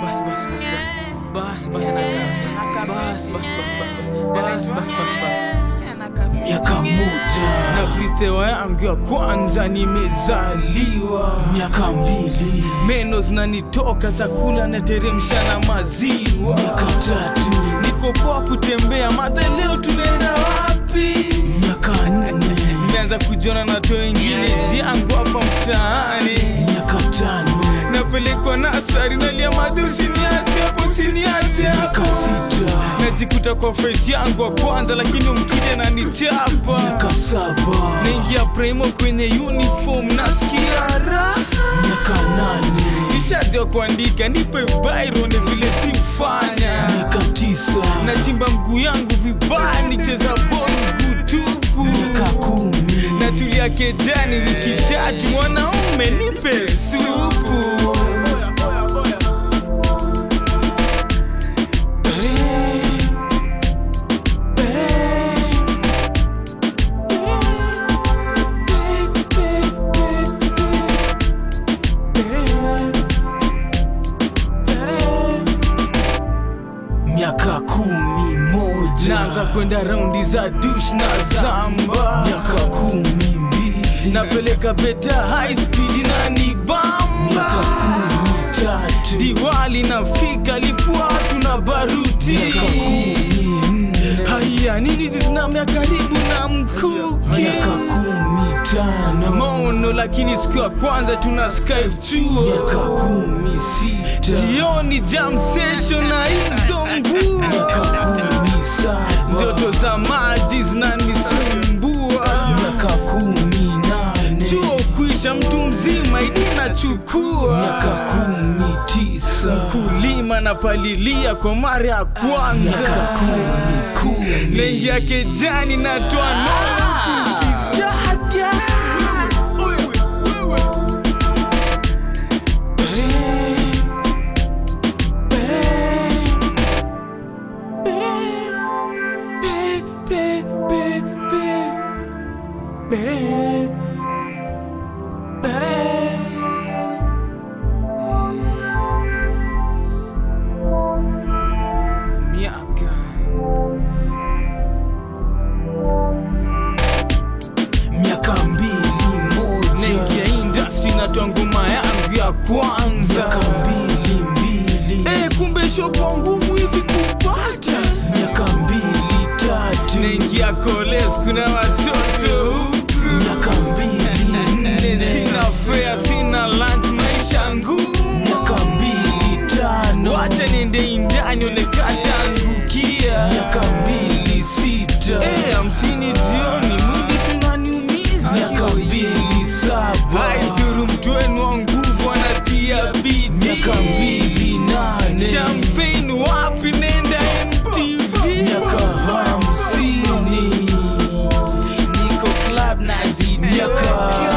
bas bas bas bas bas. Bas bas bas bas. Bas miaka moja na britewa yangu ya kwanza nimezaliwa. Miaka mbili. Meno zinanitoka chakula nateremsha na maziwa. Miaka tatu. Nikopoa kutembea madha leo tunaenda wapi? Miaka nne. Nimeanza kujiona na to wengine. Ziangu hapa mtaani napelekwa nasari nalia madhi usiniache hapo usiniache miaka hapo najikuta kwa fight yangu wa kwanza lakini mkili na nichapa naingia primo kwenye uniform nasikia raha. Nishajua kuandika nipe byron vile tisa nachimba mguu yangu vibaya nicheza bol mguu tupu. Natulia kejani wiki tatu mwanaume nipe supu miaka kumi moja. Naanza kwenda raundi za dush na zamba. Miaka kumi mbili. Napeleka beta high speed na ni miaka bamba kumi tatu. Diwali nafika lipua tuna baruti. Miaka kumi nne. Haya nini zizinamya karibu na mkuki? Miaka kumi tano. Mono lakini siku ya kwanza tuna skype miaka chuo kumi sita. Jioni jam session na hizo chuo kuisha mtu mzima idi chukua miaka kumi tisa. Kulima na palilia kwa mara ya miaka kwanza naingia kejani natoa noma. Kukistaga shopo ngumu hivi kupata? Miaka mbili tatu. Naingia koles kuna watoto. Huku miaka mbili nne. Sina fea sina lunch maisha ngumu. Miaka mbili tano. Wacha niende indani miaka mbili sita. Eh, hamsini jioni mwili tunaniumiza miaka mbili saba. Haidhuru mtu wenu wa nguvu anatia bidii. Miaka mbili easy, nigga.